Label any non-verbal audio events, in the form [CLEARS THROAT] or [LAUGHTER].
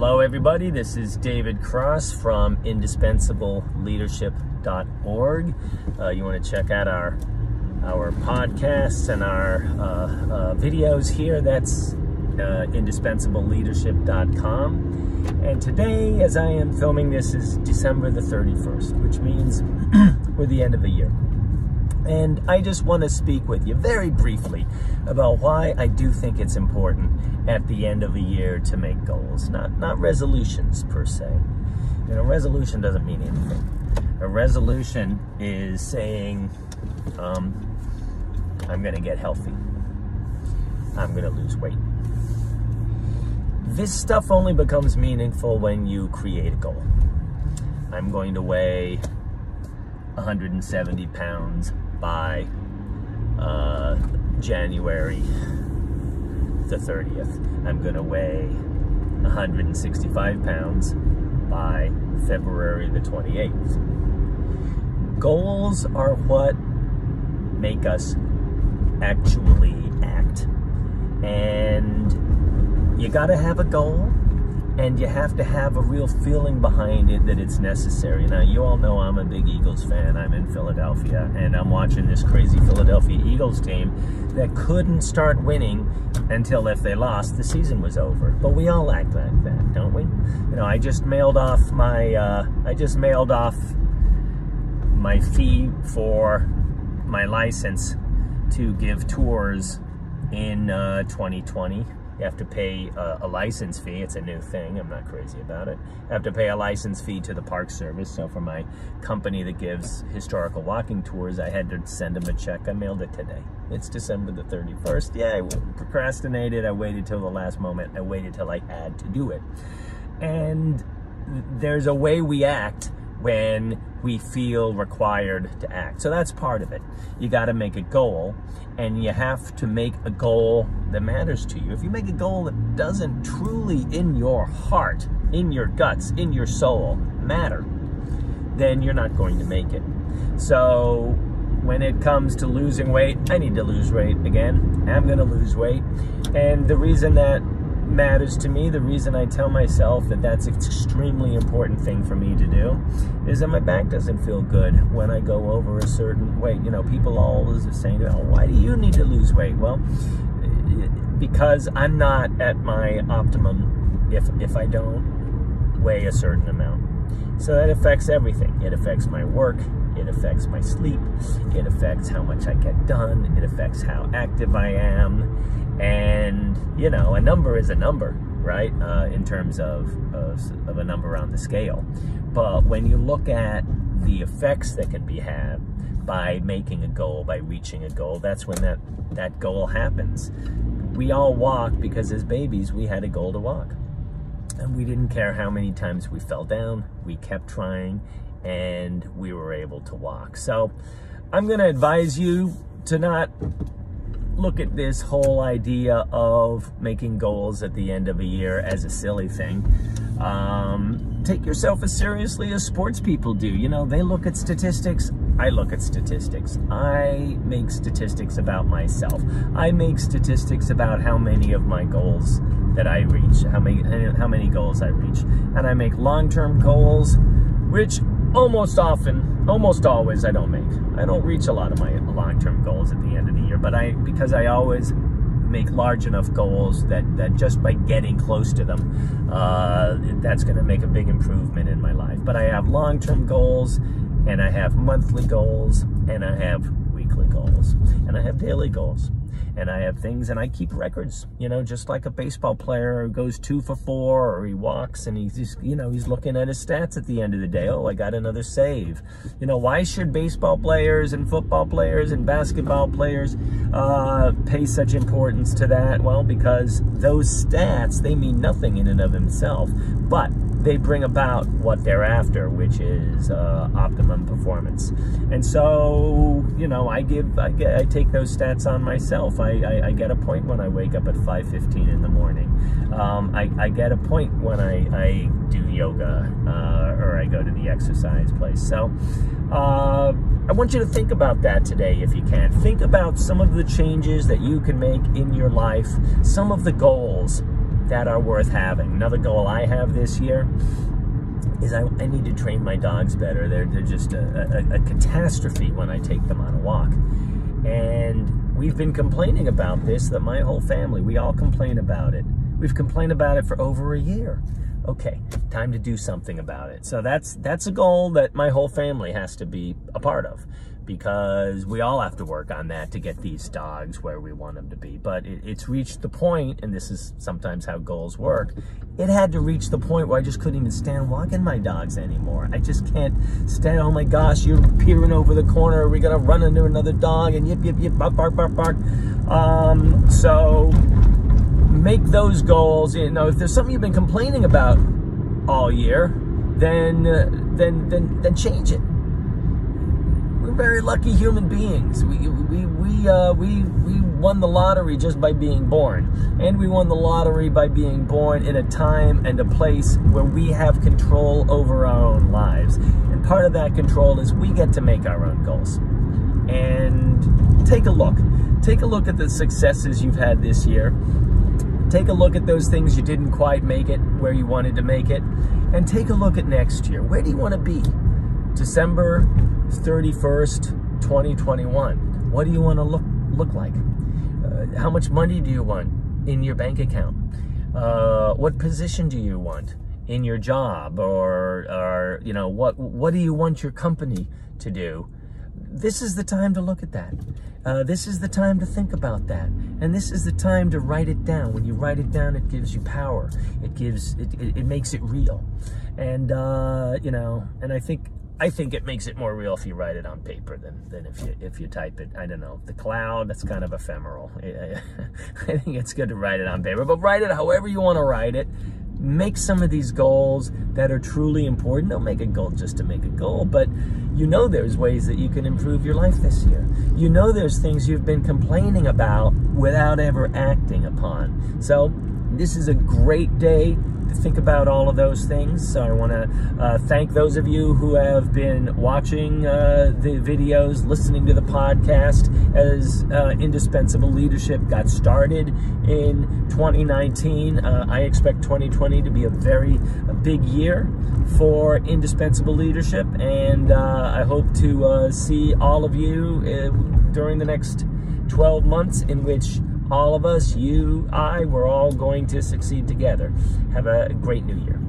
Hello, everybody. This is David Cross from IndispensableLeadership.org. Uh, you want to check out our our podcasts and our uh, uh, videos here. That's uh, IndispensableLeadership.com. And today, as I am filming this, is December the 31st, which means [CLEARS THROAT] we're the end of the year. And I just want to speak with you very briefly about why I do think it's important at the end of a year to make goals, not, not resolutions per se. You know, resolution doesn't mean anything. A resolution is saying, um, I'm going to get healthy. I'm going to lose weight. This stuff only becomes meaningful when you create a goal. I'm going to weigh 170 pounds by uh, January the 30th. I'm going to weigh 165 pounds by February the 28th. Goals are what make us actually act. And you got to have a goal and you have to have a real feeling behind it that it's necessary. Now, you all know I'm a big Eagles fan. I'm in Philadelphia, and I'm watching this crazy Philadelphia Eagles team that couldn't start winning until if they lost, the season was over. But we all act like that, don't we? You know, I just mailed off my, uh, I just mailed off my fee for my license to give tours in uh, 2020 you have to pay a, a, license fee. It's a new thing. I'm not crazy about it. I have to pay a license fee to the Park Service. So for my company that gives historical walking tours, I had to send them a check. I mailed it today. It's December the 31st. Yeah, I procrastinated. I waited till the last moment. I waited till I had to do it. And there's a way we act when we feel required to act. So that's part of it. You got to make a goal and you have to make a goal that matters to you. If you make a goal that doesn't truly in your heart, in your guts, in your soul matter, then you're not going to make it. So when it comes to losing weight, I need to lose weight again. I'm going to lose weight. And the reason that matters to me, the reason I tell myself that that's an extremely important thing for me to do, is that my back doesn't feel good when I go over a certain weight. You know, people always are saying, oh, why do you need to lose weight? Well, because I'm not at my optimum if, if I don't weigh a certain amount. So that affects everything. It affects my work, it affects my sleep, it affects how much I get done, it affects how active I am, and, you know, a number is a number, right? Uh, in terms of, of, of a number on the scale. But when you look at the effects that can be had by making a goal, by reaching a goal, that's when that, that goal happens. We all walk because as babies, we had a goal to walk. And we didn't care how many times we fell down, we kept trying, and we were able to walk. So I'm going to advise you to not look at this whole idea of making goals at the end of a year as a silly thing. Um, take yourself as seriously as sports people do. You know, they look at statistics. I look at statistics. I make statistics about myself. I make statistics about how many of my goals that I reach, how many, how many goals I reach. And I make long-term goals, which almost often, almost always I don't make. I don't reach a lot of my long-term goals at the end of the year, but I, because I always make large enough goals that, that just by getting close to them, uh, that's going to make a big improvement in my life. But I have long-term goals, and I have monthly goals, and I have weekly goals, and I have daily goals and I have things and I keep records, you know, just like a baseball player who goes two for four or he walks and he's just, you know, he's looking at his stats at the end of the day. Oh, I got another save. You know, why should baseball players and football players and basketball players uh, pay such importance to that? Well, because those stats, they mean nothing in and of themselves, but they bring about what they're after, which is uh, optimum performance. And so, you know, I give, I, get, I take those stats on myself. I, I, I, get a point when I wake up at 5.15 in the morning. Um, I, I get a point when I, I do yoga uh, or I go to the exercise place. So uh, I want you to think about that today if you can. Think about some of the changes that you can make in your life, some of the goals that are worth having. Another goal I have this year is I, I need to train my dogs better. They're, they're just a, a, a catastrophe when I take them on a walk. And we've been complaining about this, that my whole family, we all complain about it. We've complained about it for over a year. Okay, time to do something about it. So that's that's a goal that my whole family has to be a part of because we all have to work on that to get these dogs where we want them to be. But it, it's reached the point, and this is sometimes how goals work, it had to reach the point where I just couldn't even stand walking my dogs anymore. I just can't stand, oh my gosh, you're peering over the corner, are we gonna run into another dog, and yip, yip, yip, bark, bark, bark, bark. Um, so make those goals, you know, if there's something you've been complaining about all year, then, uh, then, then, then change it we're very lucky human beings. We we we uh, we we won the lottery just by being born, and we won the lottery by being born in a time and a place where we have control over our own lives. And part of that control is we get to make our own goals. And take a look. Take a look at the successes you've had this year. Take a look at those things you didn't quite make it where you wanted to make it. And take a look at next year. Where do you want to be? December 31st, 2021. What do you want to look look like? Uh, how much money do you want in your bank account? Uh, what position do you want in your job, or, or you know what what do you want your company to do? This is the time to look at that. Uh, this is the time to think about that, and this is the time to write it down. When you write it down, it gives you power. It gives it it, it makes it real, and uh, you know, and I think I think it makes it more real if you write it on paper than, than if you if you type it. I don't know. The cloud, that's kind of ephemeral. [LAUGHS] I think it's good to write it on paper, but write it however you want to write it. Make some of these goals that are truly important. Don't make a goal just to make a goal, but you know there's ways that you can improve your life this year. You know there's things you've been complaining about without ever acting upon. So this is a great day think about all of those things. So I want to uh, thank those of you who have been watching uh, the videos, listening to the podcast as uh, Indispensable Leadership got started in 2019. Uh, I expect 2020 to be a very a big year for Indispensable Leadership, and uh, I hope to uh, see all of you during the next 12 months in which all of us, you, I, we're all going to succeed together. Have a great new year.